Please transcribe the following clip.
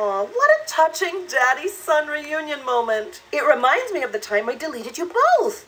Aw, what a touching daddy-son reunion moment. It reminds me of the time I deleted you both.